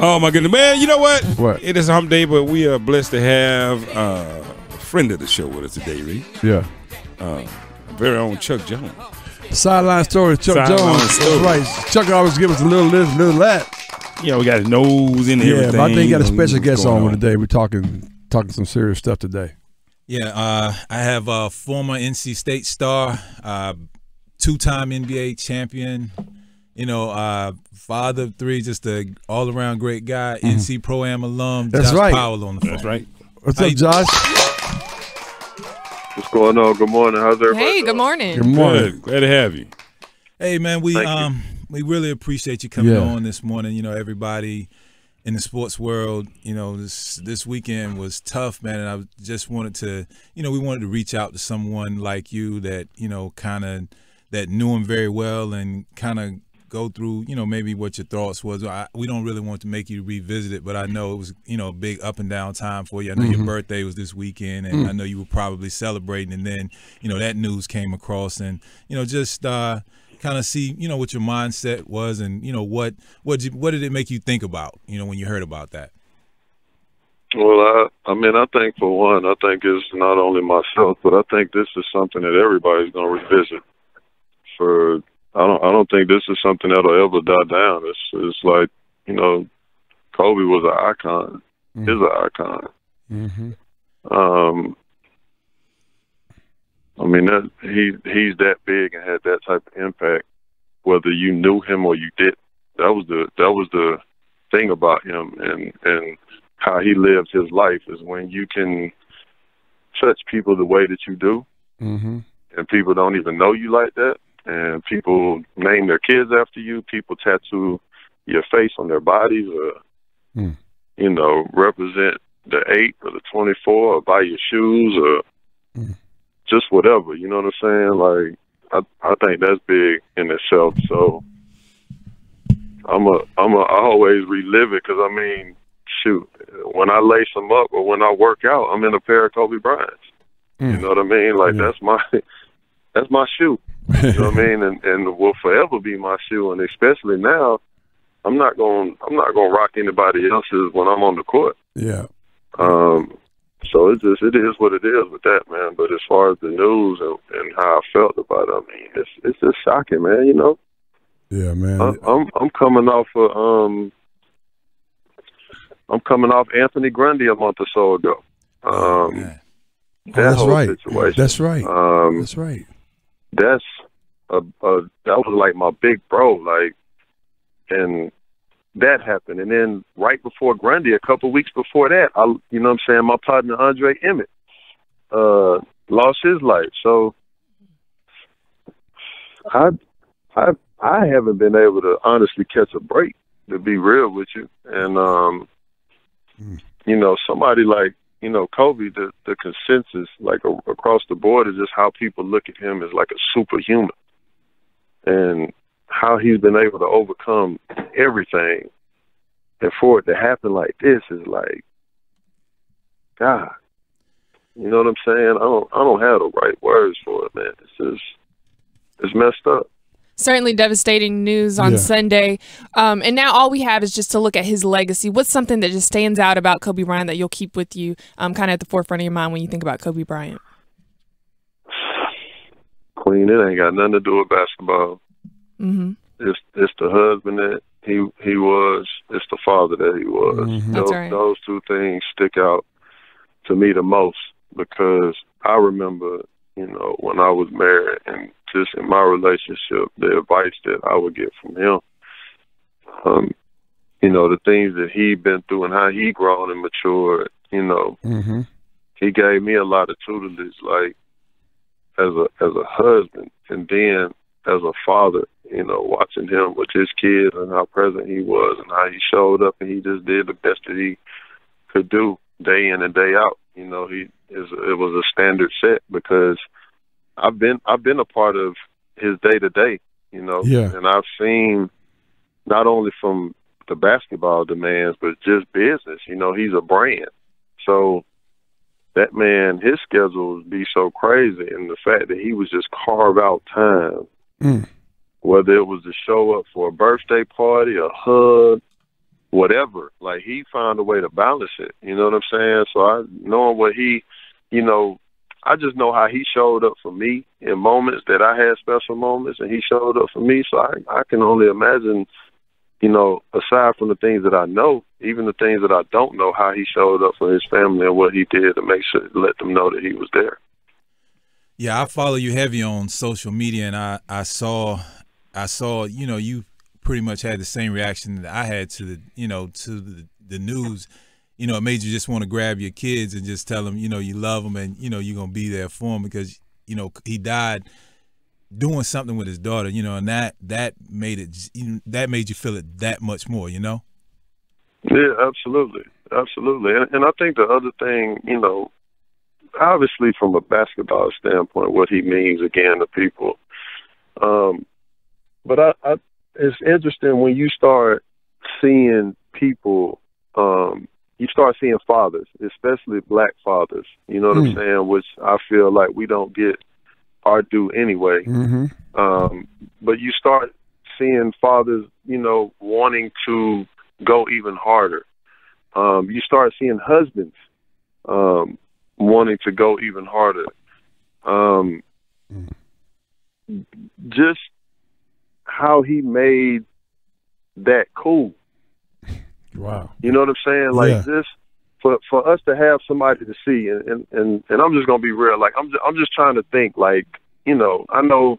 Oh my goodness, man! You know what? What? It is a hump day, but we are blessed to have uh, a friend of the show with us today, Reese. Yeah. Uh, very own Chuck Jones. Sideline stories, Chuck Sideline Jones. stories. That's right. Chuck always give us a little this, little that. Yeah, we got his nose in Yeah, everything. but I think he got a special guest going on with today. We're talking talking some serious stuff today. Yeah, uh, I have a former NC State star, uh, two-time NBA champion. You know, uh, father of three, just a all-around great guy. NC Pro Am alum. Mm-hmm. That's Josh right. Powell on the phone. That's right. What's How up, you- Josh? What's going on? Good morning. How's everybody? Hey, doing? good morning. Good morning. Good. Glad to have you. Hey man, we Thank you. um we really appreciate you coming Yeah. on this morning. You know, everybody in the sports world, you know, this this weekend was tough, man, and I just wanted to, you know, we wanted to reach out to someone like you that, you know, kind of that knew him very well and kind of go through, you know, maybe what your thoughts was. I, we don't really want to make you revisit it, but I know it was, you know, a big up and down time for you. I know your birthday was this weekend, and I know you were probably celebrating, and then, you know, that news came across, and you know, just uh, kind of see, you know, what your mindset was, and you know, what what you, what did it make you think about, you know, when you heard about that? Well, I, I mean, I think for one, I think it's not only myself, but I think this is something that everybody's going to revisit. For I don't, I don't think this is something that'll ever die down. It's, it's like, you know, Kobe was an icon. Is an icon. Mm-hmm. Um, I mean that he he's that big and had that type of impact, whether you knew him or you didn't. That was the that was the thing about him and and how he lived his life is when you can touch people the way that you do, Mm-hmm. and people don't even know you like that, and people name their kids after you. People tattoo your face on their bodies, or Mm. you know, represent the eight or the twenty-four, or buy your shoes, or Mm. just whatever. You know what I'm saying? Like, I I think that's big in itself. So, I'm a I'm a I always relive it because I mean, shoot, when I lace them up or when I work out, I'm in a pair of Kobe Bryant's. You know what I mean? Like Yeah. that's my that's my shoe. You know what I mean? And and will forever be my shoe. And especially now, I'm not going I'm not going to rock anybody else's when I'm on the court. Yeah. Um, so it's just it is what it is with that man. But as far as the news and, and how I felt about it, I mean, it's it's just shocking, man. You know, Yeah, man. I, I'm I'm coming off of um, I'm coming off Anthony Grundy a month or so ago. Um, Oh, that that's whole right. situation. That's right. Um, That's right. that's a, a that was like my big bro, like, and that happened. And then right before Grundy, a couple weeks before that, I, you know, what I'm saying, my partner Andre Emmett, uh, lost his life. So, I, I, I haven't been able to honestly catch a break, to be real with you. And um, Mm. you know, somebody like you know, Kobe, the the consensus like a, across the board is just how people look at him as like a superhuman, and how he's been able to overcome everything, and for it to happen like this is like, God, you know what I'm saying? I don't I don't have the right words for it, man. It's just it's messed up. Certainly devastating news on Yeah. Sunday. Um, and now all we have is just to look at his legacy. What's something that just stands out about Kobe Bryant that you'll keep with you, um, kind of at the forefront of your mind when you think about Kobe Bryant? Queen, it ain't got nothing to do with basketball. hmm It's it's the husband that he he was. It's the father that he was. Mhm. That's those, right. those two things stick out to me the most because I remember, you know, when I was married and just in my relationship, the advice that I would get from him. Um, you know, the things that he'd been through and how he grown and matured, you know, Mm-hmm. he gave me a lot of tutelage, like as a as a husband, and then as a father. You know, watching him with his kids and how present he was, and how he showed up, and he just did the best that he could do day in and day out. You know, he is it was a standard set because I've been I've been a part of his day to day. You know, Yeah. and I've seen not only from the basketball demands, but just business. You know, he's a brand. So that man, his schedule would be so crazy, and the fact that he was just carve out time, Mm. whether it was to show up for a birthday party, a hug, whatever. Like he found a way to balance it. You know what I'm saying? So I knowing what he, you know, I just know how he showed up for me in moments that I had special moments, and he showed up for me. So I I can only imagine, you know, aside from the things that I know, even the things that I don't know, how he showed up for his family and what he did to make sure let them know that he was there. Yeah, I follow you heavy on social media, and I I saw I saw you know you pretty much had the same reaction that I had to the you know to the, the news. You know, it made you just want to grab your kids and just tell them you know you love them and you know you're gonna be there for them because you know he died doing something with his daughter. You know, and that that made it you know, that made you feel it that much more. You know. Yeah, absolutely, absolutely, and, and I think the other thing, you know, obviously from a basketball standpoint, what he means again to people. Um, but I, I, it's interesting when you start seeing people, um, you start seeing fathers, especially black fathers. You know what Mm. I'm saying? Which I feel like we don't get our due anyway. Mm-hmm. Um, but you start seeing fathers, you know, wanting to go even harder. Um, you start seeing husbands um, wanting to go even harder. Um, just how he made that cool. Wow. You know what I'm saying? Like Yeah. this for for us to have somebody to see and and and, and I'm just gonna be real. Like I'm just, I'm just trying to think. Like you know, I know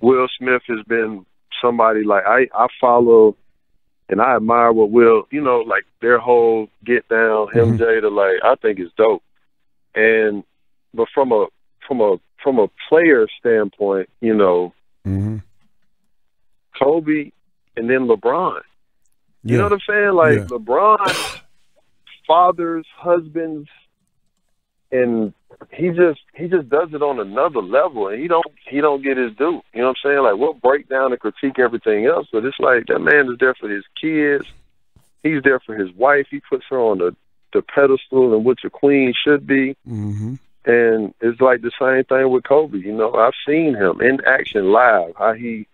Will Smith has been somebody like I I follow and I admire what Will you know like their whole get down him Mhm. Jada like I think is dope. And but from a from a from a player standpoint, you know, Mm-hmm. Kobe and then LeBron. You Yeah. know what I'm saying? Like Yeah. LeBron, fathers, husbands, and he just he just does it on another level, and he don't he don't get his due. You know what I'm saying? Like we'll break down and critique everything else, but it's like that man is there for his kids. He's there for his wife. He puts her on the the pedestal and which a queen should be. Mm-hmm. And it's like the same thing with Kobe. You know, I've seen him in action live, how he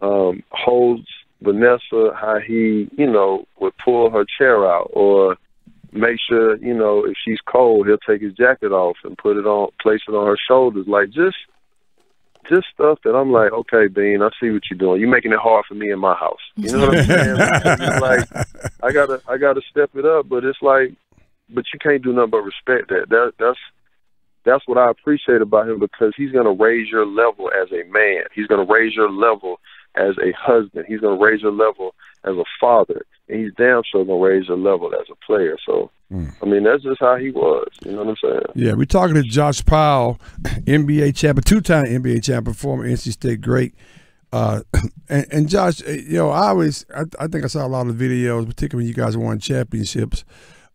um, holds Vanessa, how he, you know, would pull her chair out or make sure, you know, if she's cold, he'll take his jacket off and put it on, place it on her shoulders. Like just, just stuff that I'm like, okay, Bean, I see what you're doing. You're making it hard for me in my house. You know what I'm saying? like I gotta, I gotta step it up, but it's like, but you can't do nothing but respect that. That that's that's what I appreciate about him because he's going to raise your level as a man. He's going to raise your level as a husband. He's going to raise your level as a father, and he's damn sure going to raise your level as a player. So, Mm. I mean, that's just how he was. You know what I'm saying? Yeah, we're talking to Josh Powell, NBA champion, two-time NBA champion, former NC State great. Uh, and, and Josh, eh, you know, I always, I, I think I saw a lot of videos, particularly when you guys won championships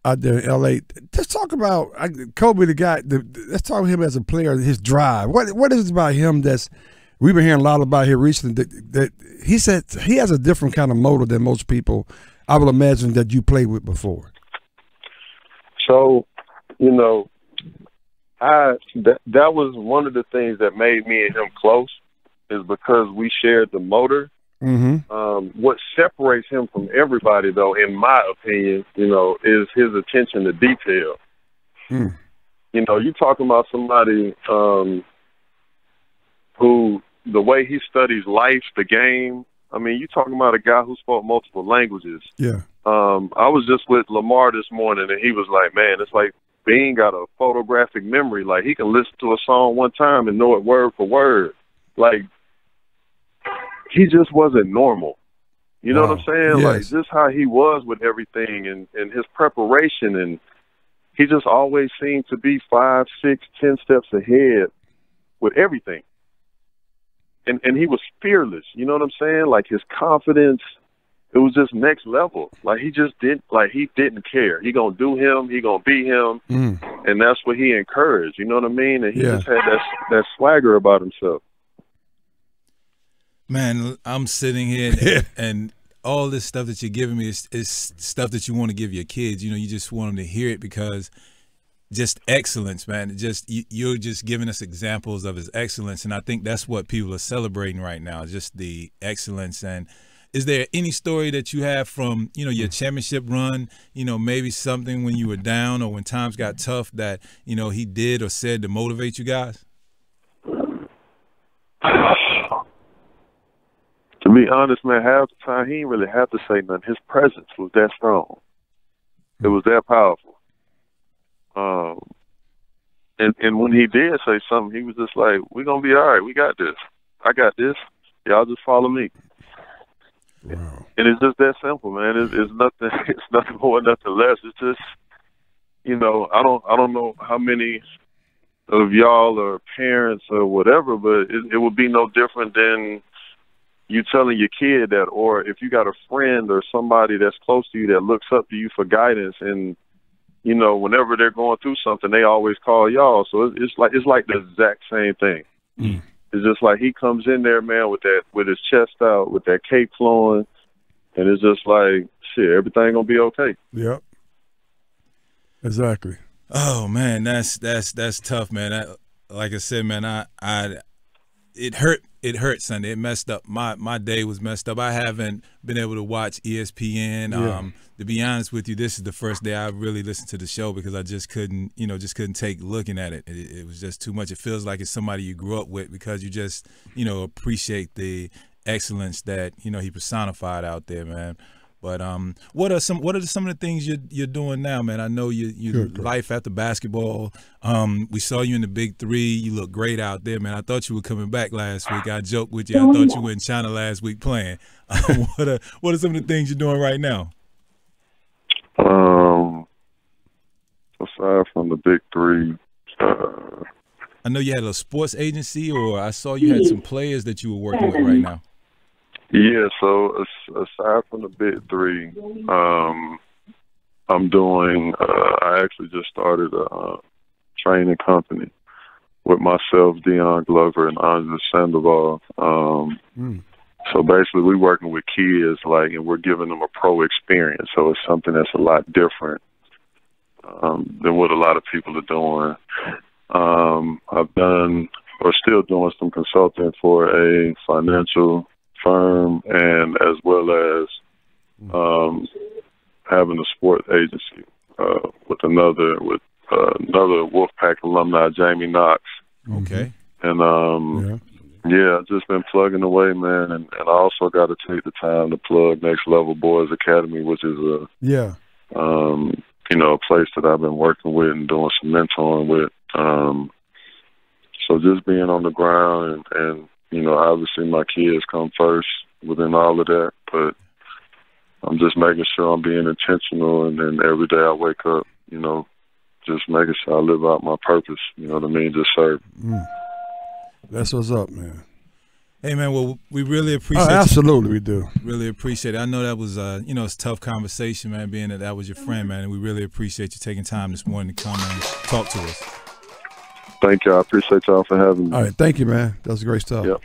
out there in LA. Let's talk about I, Kobe, the guy. The, let's talk about him as a player, his drive. What what is it about him that's we've been hearing a lot about here recently? That, that he said he has a different kind of motor than most people. I would imagine that you played with before. So, you know, I that that was one of the things that made me and him close is because we shared the motor. Mm-hmm. Um, what separates him from everybody, though, in my opinion, you know, is his attention to detail. Mm. You know, you're talking about somebody um, who the way he studies life, the game. I mean, you're talking about a guy who spoke multiple languages. Yeah. Um, I was just with Lamar this morning, and he was like, "Man, it's like Bean got a photographic memory. Like he can listen to a song one time and know it word for word. Like he just wasn't normal. You know what I'm saying? Yes. Like just how he was with everything and and his preparation, and he just always seemed to be five, six, ten steps ahead with everything. And and he was fearless. You know what I'm saying? Like his confidence it was just next level. Like he just didn't like he didn't care. He gonna do him. He gonna be him, Mm. and that's what he encouraged. You know what I mean? And he Yeah. just had that that swagger about himself. Man, I'm sitting here and, and all this stuff that you're giving me is, is stuff that you want to give your kids. You know, you just want them to hear it because just excellence, man. Just you, you're just giving us examples of his excellence, and I think that's what people are celebrating right now. Just the excellence, and is there any story that you have from you know your mm. championship run? You know, maybe something when you were down or when times got tough that you know he did or said to motivate you guys. To be honest, man, half the time he didn't really have to say nothing. His presence was that strong. It was that powerful. Um, and and when he did say something, he was just like, "We're gonna be all right. We got this. I got this. Y'all just follow me." Wow. And it's just that simple, man. It's, it's nothing. It's nothing more, nothing less. It's just, you know, I don't, I don't know how many of y'all are parents or whatever, but it, it would be no different than you telling your kid that, or if you got a friend or somebody that's close to you that looks up to you for guidance, and you know, whenever they're going through something, they always call y'all. So it's, it's like it's like the exact same thing. Mm. It's just like he comes in there, man, with that with his chest out, with that cape flowing, and it's just like shit, everything gonna be okay. Yep. Exactly. Oh man, that's that's that's tough, man. I, like I said, man, I I it hurt it hurt Sunday. It messed up my my day was messed up. I haven't been able to watch ESPN. Yeah. Um, to be honest with you, this is the first day I really listened to the show because I just couldn't, you know, just couldn't take looking at it. It, it was just too much. It feels like it's somebody you grew up with because you just, you know, appreciate the excellence that you know he personified out there, man. But um, what are some what are some of the things you're you're doing now, man? I know you you Good, good. life after basketball. Um, we saw you in the big three. You look great out there, man. I thought you were coming back last week. I joked with you. I thought you were in China last week playing. what are what are some of the things you're doing right now? Um, aside from the big three, uh, I know you had a sports agency, or I saw you had some players that you were working with right now. Yeah. So aside from the big three, um, I'm doing. Uh, I actually just started a uh, training company with myself, Dion Glover, and Andre Sandoval. Um, Mm. So basically, we're working with kids, like, and we're giving them a pro experience. So it's something that's a lot different um, than what a lot of people are doing. Um, I've done, or still doing, some consulting for a financial firm, and as well as um, having a sports agency uh, with another with uh, another Wolfpack alumni, Jamie Knox, Okay. and um, Yeah. yeah, I've just been plugging away, man, and, and I also got to take the time to plug Next Level Boys Academy, which is a Yeah. um, you know a place that I've been working with and doing some mentoring with. Um, so just being on the ground and, and you know obviously my kids come first within all of that, but I'm just making sure I'm being intentional, and then every day I wake up, you know, just making sure I live out my purpose. You know what I mean? Just serve. Mm. That's what's up, man. Hey man, well we really Oh, appreciate you. absolutely, we do. Really appreciate it. I know that was, uh, you know, it's a tough conversation, man. Being that that was your friend, man, and we really appreciate you taking time this morning to come and talk to us. Thank you. I appreciate y'all for having me. All right, thank you, man. That's great stuff. Yep.